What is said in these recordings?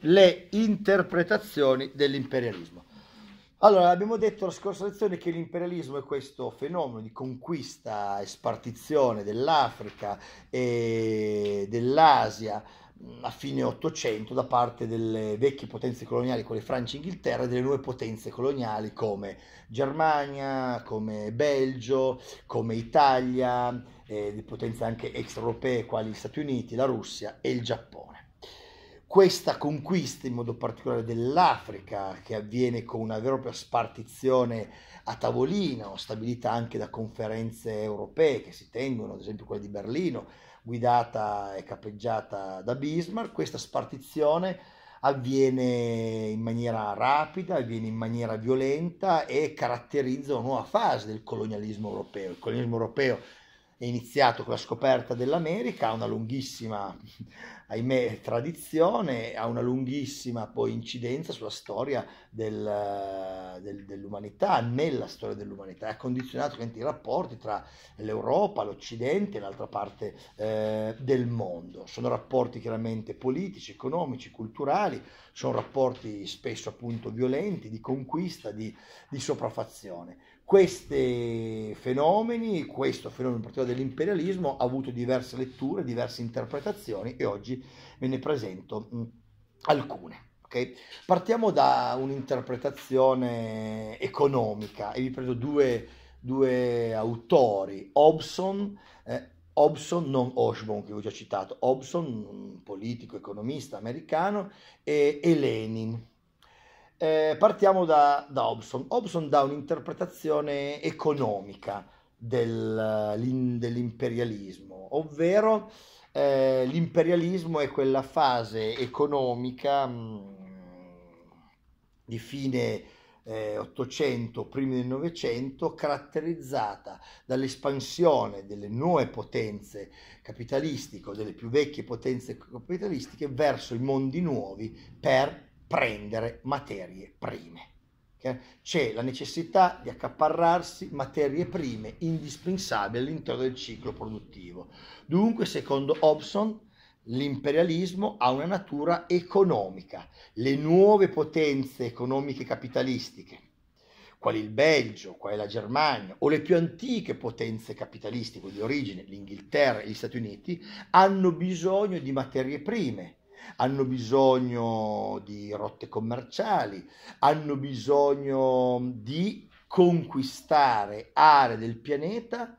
le interpretazioni dell'imperialismo. Allora, abbiamo detto la scorsa lezione che l'imperialismo è questo fenomeno di conquista e spartizione dell'Africa e dell'Asia a fine Ottocento da parte delle vecchie potenze coloniali, come Francia e Inghilterra, e delle nuove potenze coloniali come Germania, come Belgio, come Italia, eh, di potenze anche extraeuropee quali gli Stati Uniti, la Russia e il Giappone questa conquista in modo particolare dell'Africa che avviene con una vera e propria spartizione a tavolino, stabilita anche da conferenze europee che si tengono, ad esempio quella di Berlino, guidata e capeggiata da Bismarck, questa spartizione avviene in maniera rapida, avviene in maniera violenta e caratterizza una nuova fase del colonialismo europeo. Il colonialismo europeo è iniziato con la scoperta dell'America, ha una lunghissima ahimè, tradizione, ha una lunghissima poi incidenza sulla storia del, del, dell'umanità, nella storia dell'umanità, ha condizionato i rapporti tra l'Europa, l'Occidente e l'altra parte eh, del mondo. Sono rapporti chiaramente politici, economici, culturali, sono rapporti spesso appunto violenti, di conquista, di, di sopraffazione. Questi fenomeni, questo fenomeno in particolare dell'imperialismo ha avuto diverse letture, diverse interpretazioni e oggi ve ne presento mh, alcune. Okay? Partiamo da un'interpretazione economica e vi prendo due, due autori, Hobson, eh, Hobson, non Oshbon che ho già citato, Hobson, un politico economista americano, e, e Lenin. Eh, partiamo da, da Hobson. Hobson dà un'interpretazione economica del, dell'imperialismo, ovvero eh, l'imperialismo è quella fase economica mh, mm, di fine eh, 800, primi del Novecento, caratterizzata dall'espansione delle nuove potenze capitalistiche o delle più vecchie potenze capitalistiche verso i mondi nuovi per prendere materie prime. C'è la necessità di accaparrarsi materie prime indispensabili all'interno del ciclo produttivo. Dunque, secondo Hobson, l'imperialismo ha una natura economica. Le nuove potenze economiche capitalistiche, quali il Belgio, quali la Germania o le più antiche potenze capitalistiche di origine, l'Inghilterra e gli Stati Uniti, hanno bisogno di materie prime hanno bisogno di rotte commerciali, hanno bisogno di conquistare aree del pianeta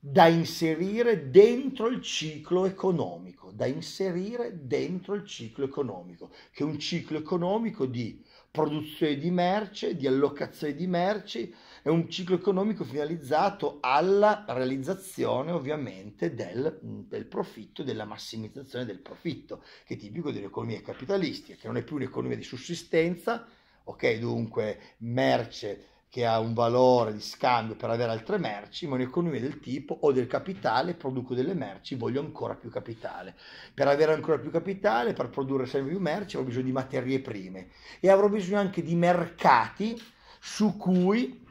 da inserire dentro il ciclo economico, da inserire dentro il ciclo economico, che è un ciclo economico di produzione di merce, di allocazione di merci, è un ciclo economico finalizzato alla realizzazione ovviamente del, del profitto, della massimizzazione del profitto, che è tipico dell'economia capitalistica, che non è più un'economia di sussistenza, ok, dunque merce che ha un valore di scambio per avere altre merci, ma un'economia del tipo ho del capitale, produco delle merci, voglio ancora più capitale. Per avere ancora più capitale, per produrre sempre più merci, avrò bisogno di materie prime e avrò bisogno anche di mercati su cui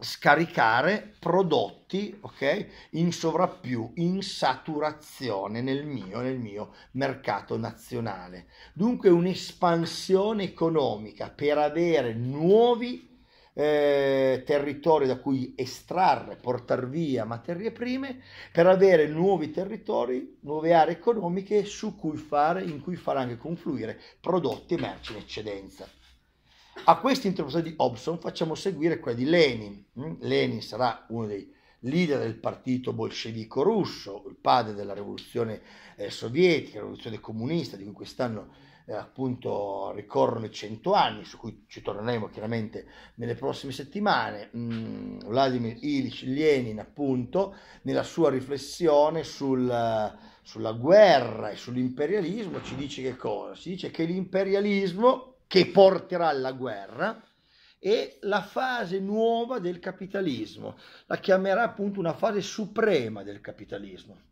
scaricare prodotti ok in sovrappiù in saturazione nel mio nel mio mercato nazionale. Dunque un'espansione economica per avere nuovi eh, territori da cui estrarre portare via materie prime per avere nuovi territori nuove aree economiche su cui fare in cui far anche confluire prodotti e merci in eccedenza a questa interpretazione di Hobson facciamo seguire quella di Lenin. Mm? Lenin sarà uno dei leader del partito bolscevico russo, il padre della rivoluzione eh, sovietica, la rivoluzione comunista, di cui quest'anno eh, appunto ricorrono i cento anni, su cui ci torneremo chiaramente nelle prossime settimane. Mm, Vladimir Ilyich Lenin, appunto, nella sua riflessione sul, sulla guerra e sull'imperialismo, ci dice che cosa? Si dice che l'imperialismo che porterà alla guerra e la fase nuova del capitalismo. La chiamerà appunto una fase suprema del capitalismo.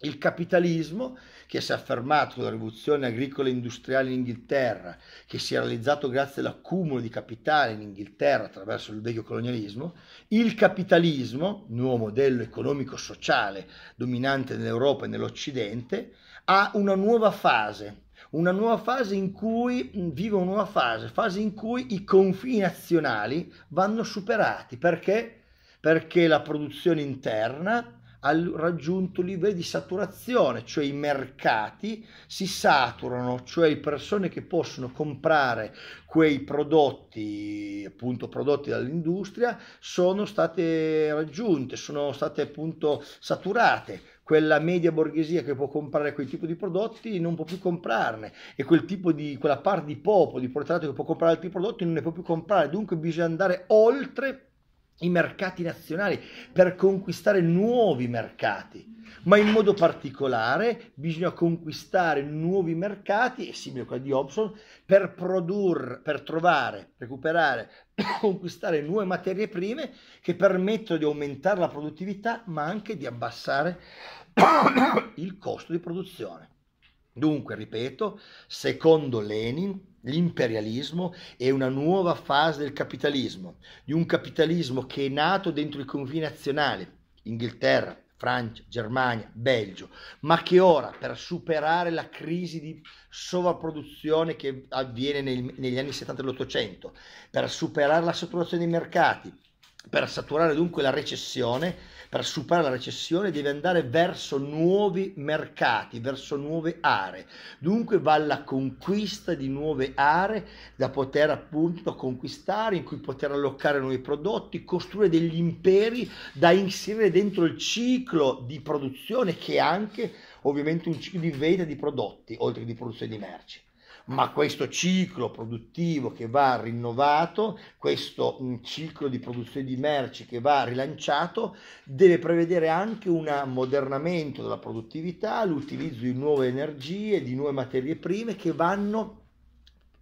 Il capitalismo, che si è affermato con la rivoluzione agricola e industriale in Inghilterra, che si è realizzato grazie all'accumulo di capitale in Inghilterra attraverso il vecchio colonialismo, il capitalismo, nuovo modello economico-sociale dominante nell'Europa e nell'Occidente, ha una nuova fase, una nuova fase in cui vive una nuova fase, fase in cui i confini nazionali vanno superati. Perché? Perché la produzione interna ha raggiunto livelli di saturazione, cioè i mercati si saturano, cioè le persone che possono comprare quei prodotti, appunto prodotti dall'industria, sono state raggiunte, sono state appunto saturate quella media borghesia che può comprare quel tipo di prodotti non può più comprarne. E quel tipo di, quella parte di popolo, di proletariato che può comprare altri prodotti non ne può più comprare, dunque bisogna andare oltre i mercati nazionali per conquistare nuovi mercati. Ma in modo particolare bisogna conquistare nuovi mercati, è simile a quello di Hobson, per produrre, per trovare, recuperare, conquistare nuove materie prime che permettono di aumentare la produttività, ma anche di abbassare il costo di produzione. Dunque, ripeto, secondo Lenin, l'imperialismo è una nuova fase del capitalismo, di un capitalismo che è nato dentro i confini nazionali, Inghilterra, Francia, Germania, Belgio, ma che ora per superare la crisi di sovrapproduzione che avviene nel, negli anni 70 dell'Ottocento, per superare la saturazione dei mercati, per saturare dunque la recessione, per superare la recessione deve andare verso nuovi mercati, verso nuove aree. Dunque va alla conquista di nuove aree da poter appunto conquistare, in cui poter allocare nuovi prodotti, costruire degli imperi da inserire dentro il ciclo di produzione che è anche ovviamente un ciclo di vendita di prodotti, oltre che di produzione di merci ma questo ciclo produttivo che va rinnovato, questo ciclo di produzione di merci che va rilanciato, deve prevedere anche un ammodernamento della produttività, l'utilizzo di nuove energie, di nuove materie prime che vanno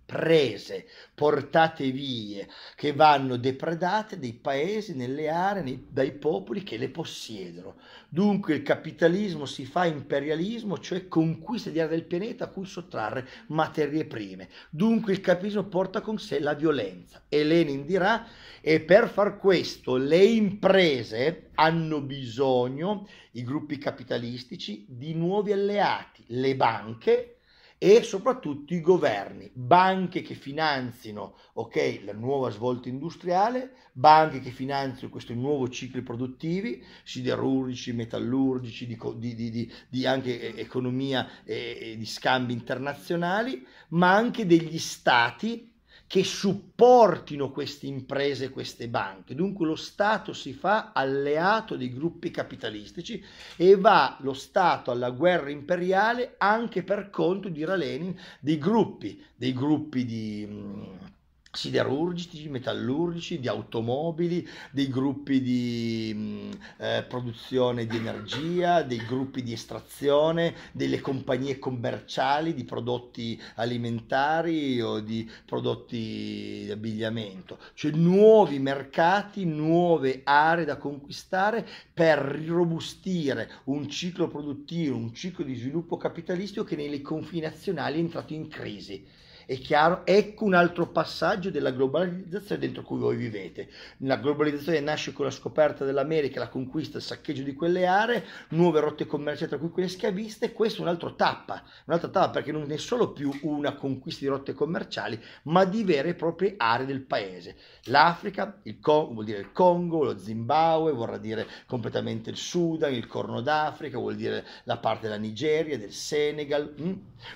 prese, portate vie, che vanno depredate dai paesi, nelle aree, dai popoli che le possiedono. Dunque il capitalismo si fa imperialismo, cioè conquista di aree del pianeta a cui sottrarre materie prime. Dunque il capitalismo porta con sé la violenza. E Lenin dirà, e per far questo le imprese hanno bisogno, i gruppi capitalistici, di nuovi alleati, le banche, e soprattutto i governi, banche che finanzino okay, la nuova svolta industriale, banche che finanzino questi nuovi cicli produttivi, siderurgici, metallurgici, di, di, di, di anche economia e di scambi internazionali, ma anche degli stati che supportino queste imprese, queste banche. Dunque lo Stato si fa alleato dei gruppi capitalistici e va lo Stato alla guerra imperiale anche per conto, dirà Lenin, dei gruppi, dei gruppi di siderurgici, metallurgici, di automobili, dei gruppi di mm, eh, produzione di energia, dei gruppi di estrazione, delle compagnie commerciali di prodotti alimentari o di prodotti di abbigliamento, cioè nuovi mercati, nuove aree da conquistare per rirobustire un ciclo produttivo, un ciclo di sviluppo capitalistico che nei confini nazionali è entrato in crisi è chiaro? Ecco un altro passaggio della globalizzazione dentro cui voi vivete. La globalizzazione nasce con la scoperta dell'America, la conquista, il saccheggio di quelle aree, nuove rotte commerciali tra cui quelle schiaviste, questo è un'altra tappa, un'altra tappa perché non è solo più una conquista di rotte commerciali, ma di vere e proprie aree del paese. L'Africa, il Congo, vuol dire il Congo, lo Zimbabwe, vorrà dire completamente il Sudan, il Corno d'Africa, vuol dire la parte della Nigeria, del Senegal, hm?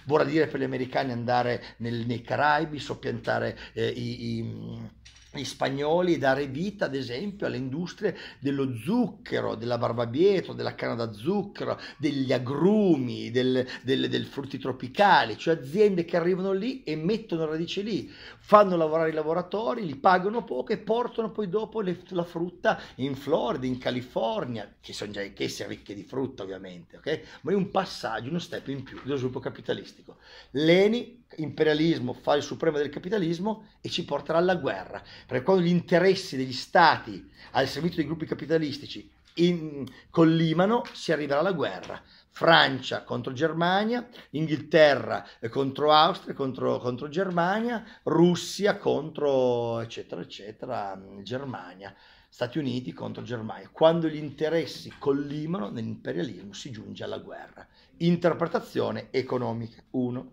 vorrà dire per gli americani andare nel nei Caraibi, soppiantare eh, i, i gli spagnoli dare vita ad esempio alle industrie dello zucchero, della barbabietro, della canna da zucchero, degli agrumi, del, del, del, frutti tropicali, cioè aziende che arrivano lì e mettono radice lì, fanno lavorare i lavoratori, li pagano poco e portano poi dopo le, la frutta in Florida, in California, che sono già anch'esse ricche di frutta ovviamente, ok? Ma è un passaggio, uno step in più dello sviluppo capitalistico. L'ENI imperialismo fa il supremo del capitalismo e ci porterà alla guerra, perché quando gli interessi degli stati al servizio dei gruppi capitalistici in, collimano si arriverà alla guerra. Francia contro Germania, Inghilterra contro Austria, contro, contro Germania, Russia contro eccetera eccetera, Germania. Stati Uniti contro Germania. Quando gli interessi collimano nell'imperialismo si giunge alla guerra. Interpretazione economica 1.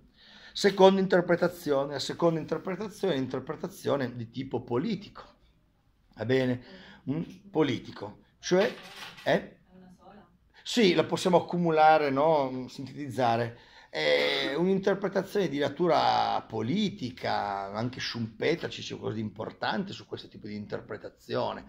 Seconda interpretazione, la seconda interpretazione è un'interpretazione di tipo politico, va bene? Un politico, cioè è... Sì, la possiamo accumulare, no? sintetizzare è un'interpretazione di natura politica, anche Schumpeter ci sia cose di importante su questo tipo di interpretazione.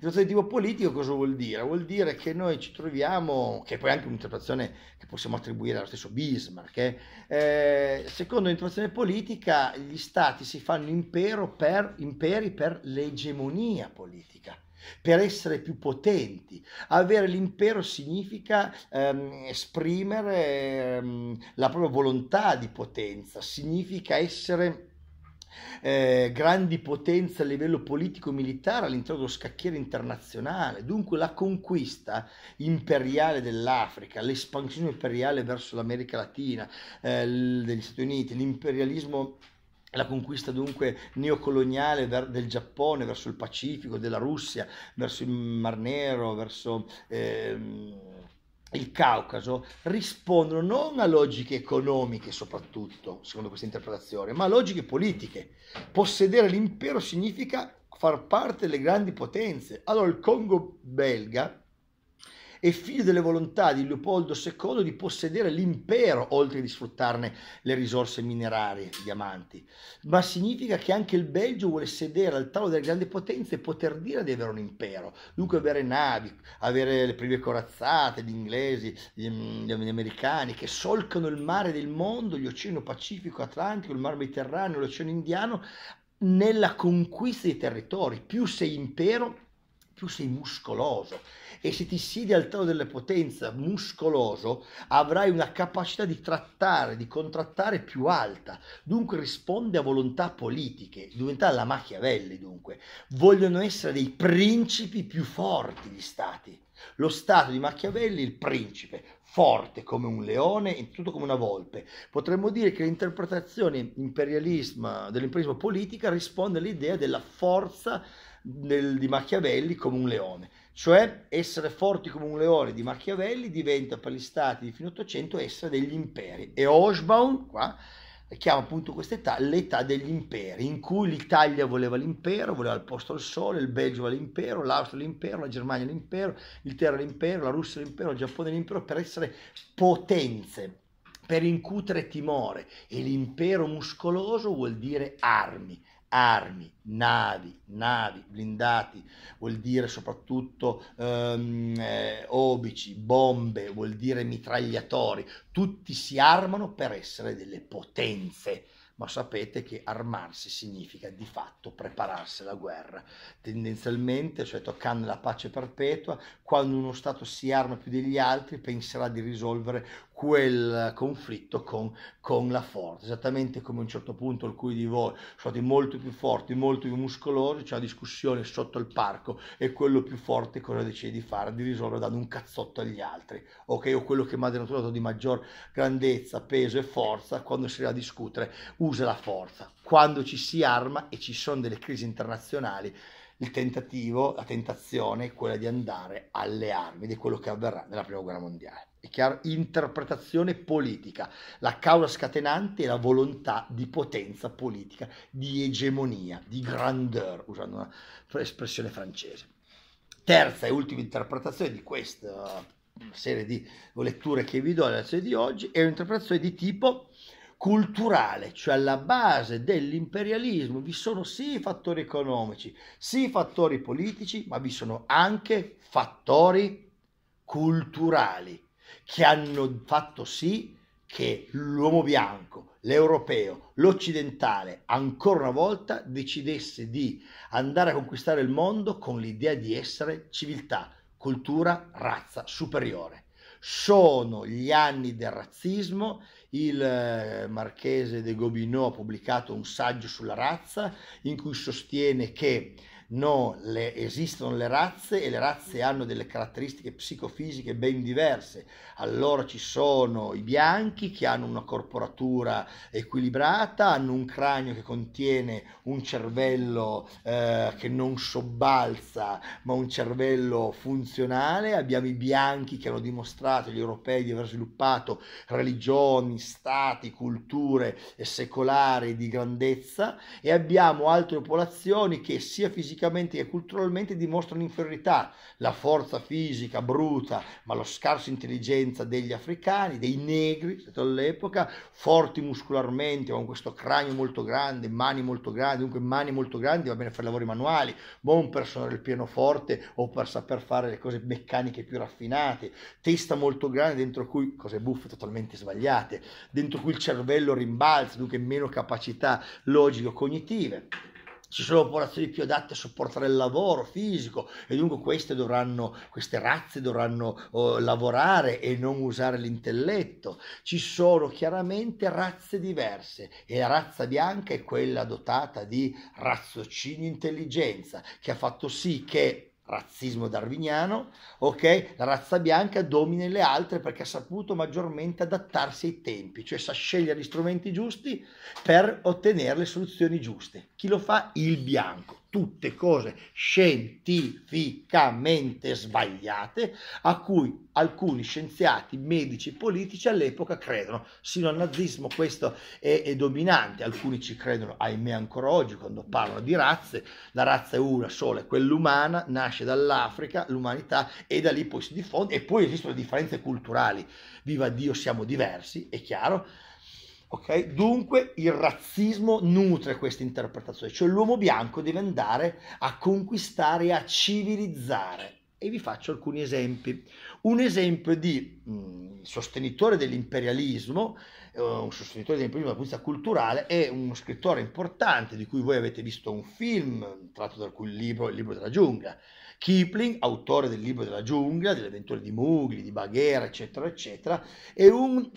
Interpretazione di tipo politico cosa vuol dire? Vuol dire che noi ci troviamo, che poi è anche un'interpretazione che possiamo attribuire allo stesso Bismarck, eh, eh secondo l'interpretazione politica gli stati si fanno impero per, imperi per l'egemonia politica per essere più potenti. Avere l'impero significa ehm, esprimere ehm, la propria volontà di potenza, significa essere eh, grandi potenze a livello politico-militare all'interno dello scacchiere internazionale. Dunque la conquista imperiale dell'Africa, l'espansione imperiale verso l'America Latina, eh, degli Stati Uniti, l'imperialismo la conquista dunque neocoloniale del Giappone verso il Pacifico, della Russia, verso il Mar Nero, verso ehm, il Caucaso, rispondono non a logiche economiche soprattutto, secondo questa interpretazione, ma a logiche politiche. Possedere l'impero significa far parte delle grandi potenze. Allora il Congo belga è figlio delle volontà di Leopoldo II di possedere l'impero oltre di sfruttarne le risorse minerarie, diamanti, ma significa che anche il Belgio vuole sedere al tavolo delle grandi potenze e poter dire di avere un impero, dunque avere navi, avere le prime corazzate, gli inglesi, gli, gli americani che solcano il mare del mondo, gli oceani Pacifico, Atlantico, il mar Mediterraneo, l'oceano Indiano, nella conquista dei territori, più sei impero, più sei muscoloso e se ti siedi al tavolo delle potenze muscoloso avrai una capacità di trattare, di contrattare più alta, dunque risponde a volontà politiche, diventa la Machiavelli dunque, vogliono essere dei principi più forti gli stati. Lo stato di Machiavelli, il principe, forte come un leone tutto come una volpe. Potremmo dire che l'interpretazione imperialismo, dell'imperialismo politica risponde all'idea della forza del, di Machiavelli come un leone. Cioè essere forti come un leone di Machiavelli diventa per gli stati di fine 800 essere degli imperi. E Osbaum, qua, chiama appunto questa età l'età degli imperi, in cui l'Italia voleva l'impero, voleva il posto al sole, il Belgio voleva l'impero, l'Austria l'impero, la Germania l'impero, l'Inghilterra l'impero, la Russia l'impero, il Giappone l'impero, per essere potenze, per incutere timore. E l'impero muscoloso vuol dire armi, armi, navi, navi, blindati, vuol dire soprattutto ehm, eh, obici, bombe, vuol dire mitragliatori, tutti si armano per essere delle potenze ma sapete che armarsi significa di fatto prepararsi alla guerra. Tendenzialmente, cioè toccando la pace perpetua, quando uno Stato si arma più degli altri penserà di risolvere quel conflitto con, con la forza, esattamente come a un certo punto alcuni di voi sono stati molto più forti, molto più muscolosi, c'è una discussione sotto il parco e quello più forte cosa decide di fare? Di risolvere dando un cazzotto agli altri, ok? O quello che madre natura ha dato di maggior grandezza, peso e forza, quando si va a discutere usa la forza. Quando ci si arma e ci sono delle crisi internazionali, il tentativo, la tentazione è quella di andare alle armi ed è quello che avverrà nella prima guerra mondiale. È chiaro? Interpretazione politica. La causa scatenante è la volontà di potenza politica, di egemonia, di grandeur, usando una espressione francese. Terza e ultima interpretazione di questa serie di letture che vi do nella serie di oggi è un'interpretazione di tipo culturale, cioè alla base dell'imperialismo vi sono sì fattori economici, sì fattori politici, ma vi sono anche fattori culturali che hanno fatto sì che l'uomo bianco, l'europeo, l'occidentale, ancora una volta decidesse di andare a conquistare il mondo con l'idea di essere civiltà, cultura, razza superiore. Sono gli anni del razzismo il eh, marchese de Gobineau ha pubblicato un saggio sulla razza in cui sostiene che no, le, esistono le razze e le razze hanno delle caratteristiche psicofisiche ben diverse. Allora ci sono i bianchi che hanno una corporatura equilibrata, hanno un cranio che contiene un cervello eh, che non sobbalza, ma un cervello funzionale. Abbiamo i bianchi che hanno dimostrato, gli europei, di aver sviluppato religioni, stati, culture secolari di grandezza e abbiamo altre popolazioni che sia fisicamente che culturalmente dimostrano inferiorità, la forza fisica bruta, ma lo scarso intelligenza degli africani, dei negri all'epoca, forti muscolarmente, con questo cranio molto grande, mani molto grandi, dunque mani molto grandi va bene per lavori manuali, non per suonare il pianoforte o per saper fare le cose meccaniche più raffinate, testa molto grande dentro cui, cose buffe totalmente sbagliate, dentro cui il cervello rimbalza, dunque meno capacità logico-cognitive ci sono popolazioni più adatte a sopportare il lavoro fisico e dunque queste, dovranno, queste razze dovranno oh, lavorare e non usare l'intelletto. Ci sono chiaramente razze diverse e la razza bianca è quella dotata di raziocinio intelligenza che ha fatto sì che razzismo darwiniano, ok? La razza bianca domina le altre perché ha saputo maggiormente adattarsi ai tempi, cioè sa scegliere gli strumenti giusti per ottenere le soluzioni giuste. Chi lo fa? Il bianco tutte cose scientificamente sbagliate a cui alcuni scienziati, medici e politici all'epoca credono. Sino al nazismo questo è, è, dominante, alcuni ci credono, ahimè ancora oggi quando parlano di razze, la razza è una sola, è quella umana, nasce dall'Africa, l'umanità e da lì poi si diffonde e poi esistono differenze culturali. Viva Dio, siamo diversi, è chiaro Okay? Dunque il razzismo nutre questa interpretazione, cioè l'uomo bianco deve andare a conquistare e a civilizzare. E vi faccio alcuni esempi. Un esempio di mh, mm, sostenitore dell'imperialismo, eh, un sostenitore dell'imperialismo dal punto di vista culturale, è uno scrittore importante di cui voi avete visto un film tratto da cui libro, il libro della giungla. Kipling, autore del libro della giungla, delle avventure di Mowgli, di Bagheera, eccetera, eccetera, è un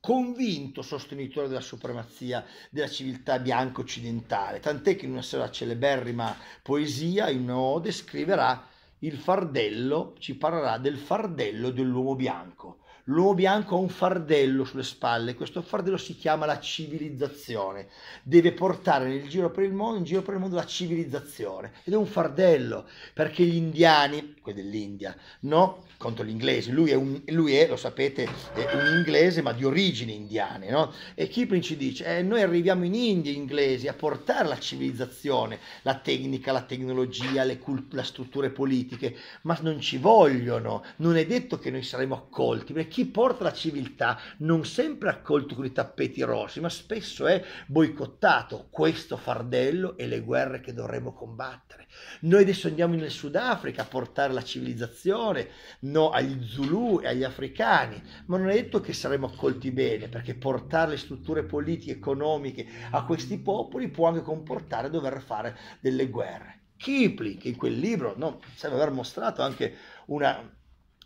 convinto sostenitore della supremazia della civiltà bianca occidentale, tant'è che in una sua celeberrima poesia, in un'ode, scriverà il fardello, ci parlerà del fardello dell'uomo bianco. L'uomo bianco ha un fardello sulle spalle, questo fardello si chiama la civilizzazione, deve portare nel giro per il mondo, in giro per il mondo la civilizzazione. Ed è un fardello perché gli indiani, quelli dell'India, no? contro gli inglesi, lui è, un, lui è lo sapete, è un inglese ma di origini indiane no? e Kipling ci dice, eh, noi arriviamo in India inglesi a portare la civilizzazione, la tecnica, la tecnologia, le, cult- le strutture politiche, ma non ci vogliono, non è detto che noi saremo accolti, perché chi porta la civiltà non sempre accolto con i tappeti rossi, ma spesso è boicottato questo fardello e le guerre che dovremo combattere. Noi adesso andiamo nel Sudafrica a portare la civilizzazione, no agli Zulu e agli africani, ma non è detto che saremo accolti bene, perché portare le strutture politiche, economiche a questi popoli può anche comportare dover fare delle guerre. Kipling, che in quel libro no, sembra aver mostrato anche una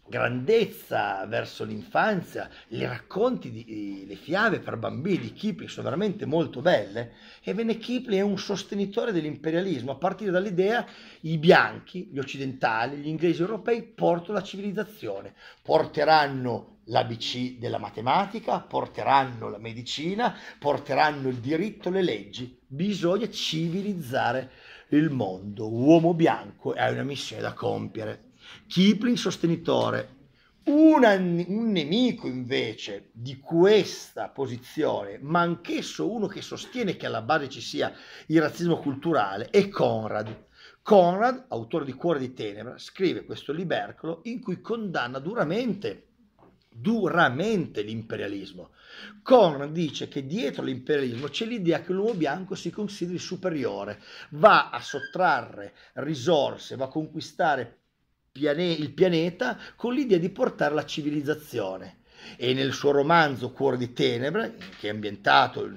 grandezza verso l'infanzia, i racconti, di, le fiabe per bambini di Kipling sono veramente molto belle. Ebbene, Kipling è un sostenitore dell'imperialismo a partire dall'idea i bianchi, gli occidentali, gli inglesi europei portano la civilizzazione, porteranno l'ABC della matematica, porteranno la medicina, porteranno il diritto, le leggi. Bisogna civilizzare il mondo. Uomo bianco ha una missione da compiere. Kipling sostenitore. Una, un nemico invece di questa posizione, ma anch'esso uno che sostiene che alla base ci sia il razzismo culturale, è Conrad. Conrad, autore di Cuore di Tenebra, scrive questo libercolo in cui condanna duramente duramente l'imperialismo. Conrad dice che dietro l'imperialismo c'è l'idea che l'uomo bianco si consideri superiore, va a sottrarre risorse, va a conquistare piane- il pianeta con l'idea di portare la civilizzazione. E nel suo romanzo Cuore di Tenebre, che è ambientato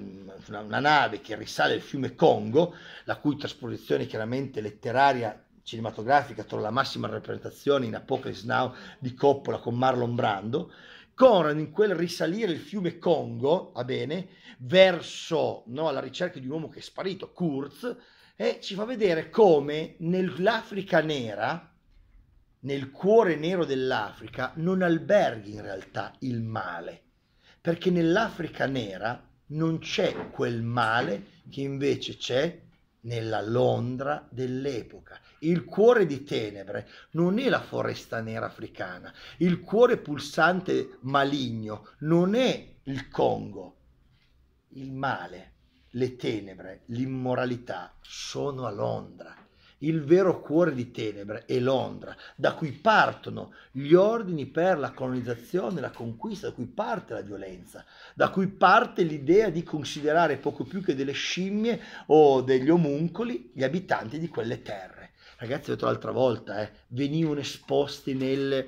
su una, nave che risale il fiume Congo, la cui trasposizione chiaramente letteraria cinematografica trova la massima rappresentazione in Apocalypse Now di Coppola con Marlon Brando, Conrad in quel risalire il fiume Congo, va bene, verso no, alla ricerca di un uomo che è sparito, Kurz, e ci fa vedere come nell'Africa nera, nel cuore nero dell'Africa, non alberghi in realtà il male, perché nell'Africa nera non c'è quel male che invece c'è nella Londra dell'epoca. Il cuore di tenebre non è la foresta nera africana, il cuore pulsante maligno non è il Congo. Il male, le tenebre, l'immoralità sono a Londra il vero cuore di tenebre è Londra, da cui partono gli ordini per la colonizzazione, la conquista, da cui parte la violenza, da cui parte l'idea di considerare poco più che delle scimmie o degli omuncoli gli abitanti di quelle terre. Ragazzi, ho detto l'altra volta, eh, venivano esposti nel,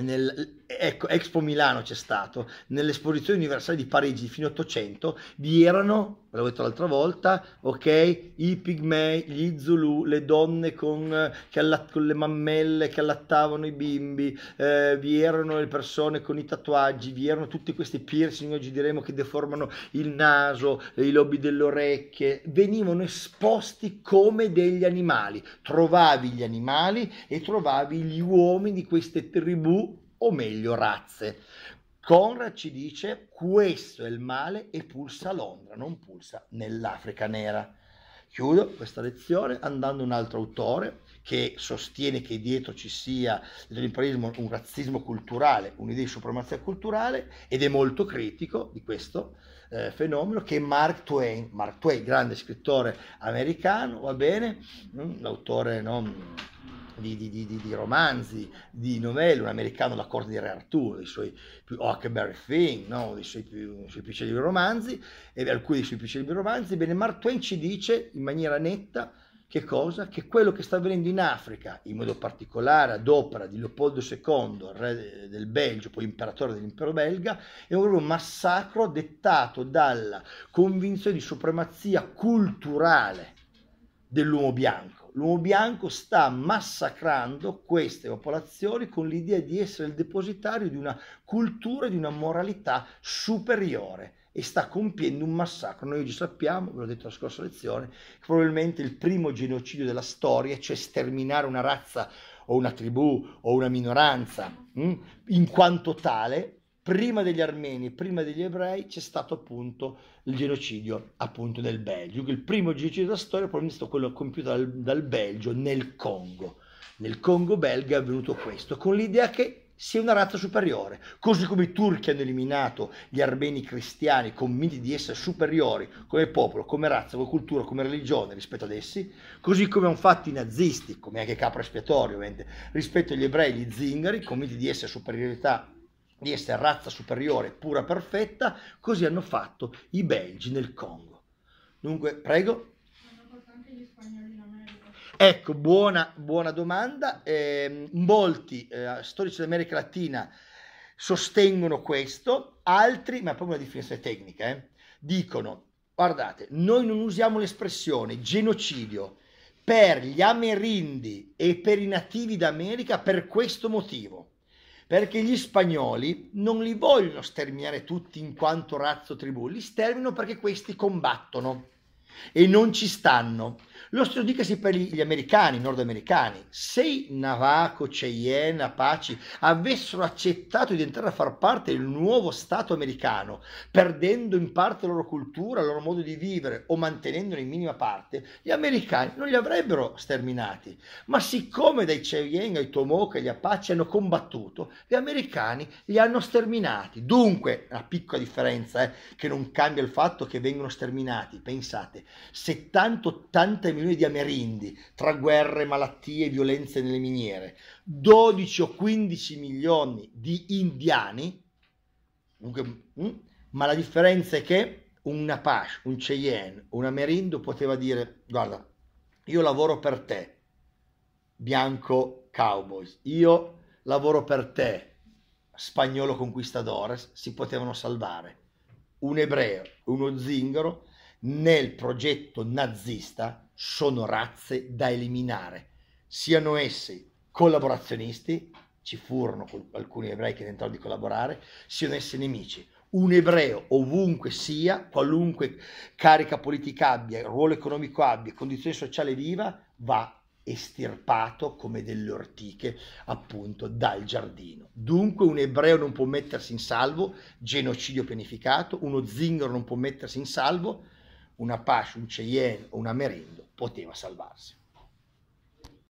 nel, ecco, Expo Milano c'è stato, nell'esposizione universale di Parigi fino all'Ottocento vi erano ve l'ho detto l'altra volta, ok? I pigmei, gli Zulu, le donne con, allat- con le mammelle che allattavano i bimbi, eh, vi erano le persone con i tatuaggi, vi erano tutti questi piercing, oggi diremo che deformano il naso, i lobi delle orecchie, venivano esposti come degli animali. Trovavi gli animali e trovavi gli uomini di queste tribù, o meglio razze. Conrad ci dice questo è il male e pulsa a Londra, non pulsa nell'Africa nera. Chiudo questa lezione andando un altro autore che sostiene che dietro ci sia nell'imperialismo un razzismo culturale, un'idea di supremazia culturale ed è molto critico di questo eh, fenomeno che Mark Twain. Mark Twain, grande scrittore americano, va bene, mm, l'autore no, di, di, di, di, romanzi, di novelle, un americano La di Re Artù, dei suoi più Huckleberry Finn, no? dei suoi più, suoi più celebri romanzi, e alcuni dei suoi più celebri romanzi, bene, Mark Twain ci dice in maniera netta che cosa? Che quello che sta avvenendo in Africa, in modo particolare ad opera di Leopoldo II, re del Belgio, poi imperatore dell'impero belga, è un massacro dettato dalla convinzione di supremazia culturale dell'uomo bianco l'uomo bianco sta massacrando queste popolazioni con l'idea di essere il depositario di una cultura di una moralità superiore e sta compiendo un massacro. Noi oggi sappiamo, ve l'ho detto la scorsa lezione, che probabilmente il primo genocidio della storia, cioè sterminare una razza o una tribù o una minoranza mh, hm, in quanto tale, prima degli armeni, prima degli ebrei, c'è stato appunto il genocidio appunto nel Belgio. Il primo genocidio della storia probabilmente è stato quello compiuto dal, dal Belgio nel Congo. Nel Congo belga è avvenuto questo, con l'idea che sia una razza superiore, così come i turchi hanno eliminato gli armeni cristiani convinti di essere superiori come popolo, come razza, come cultura, come religione rispetto ad essi, così come hanno fatto i nazisti, come anche capo espiatorio ovviamente, rispetto agli ebrei, gli zingari, convinti di essere superiorità di essere razza superiore, pura, perfetta, così hanno fatto i belgi nel Congo. Dunque, prego. Ecco, buona, buona domanda. Eh, molti eh, storici dell'America Latina sostengono questo, altri, ma è proprio una definizione tecnica, eh, dicono, guardate, noi non usiamo l'espressione genocidio per gli amerindi e per i nativi d'America per questo motivo perché gli spagnoli non li vogliono sterminare tutti in quanto razzo tribù, li sterminano perché questi combattono e non ci stanno. Lo stesso dicasi per gli americani, nordamericani. Se i Navajo, Cheyenne, Apache avessero accettato di entrare a far parte del nuovo Stato americano, perdendo in parte la loro cultura, il loro modo di vivere o mantenendolo in minima parte, gli americani non li avrebbero sterminati. Ma siccome dai Cheyenne ai Tomoka e agli Apache hanno combattuto, gli americani li hanno sterminati. Dunque, una piccola differenza eh, che non cambia il fatto che vengono sterminati. Pensate, 70-80 milioni di amerindi tra guerre, malattie e violenze nelle miniere, 12 o 15 milioni di indiani, mm, ma la differenza è che un Apache, un Cheyenne, un Amerindo poteva dire guarda, io lavoro per te, bianco cowboys, io lavoro per te, spagnolo conquistadores, si potevano salvare. Un ebreo, uno zingaro, nel progetto nazista sono razze da eliminare, siano essi collaborazionisti, ci furono alcuni ebrei che tentarono di collaborare, siano essi nemici. un ebreo ovunque sia, qualunque carica politica abbia, ruolo economico abbia, condizione sociale viva, va estirpato come delle ortiche appunto dal giardino. Dunque un ebreo non può mettersi in salvo, genocidio pianificato, uno zingaro non può mettersi in salvo, una Pash, un Cheyenne o una Merendo poteva salvarsi.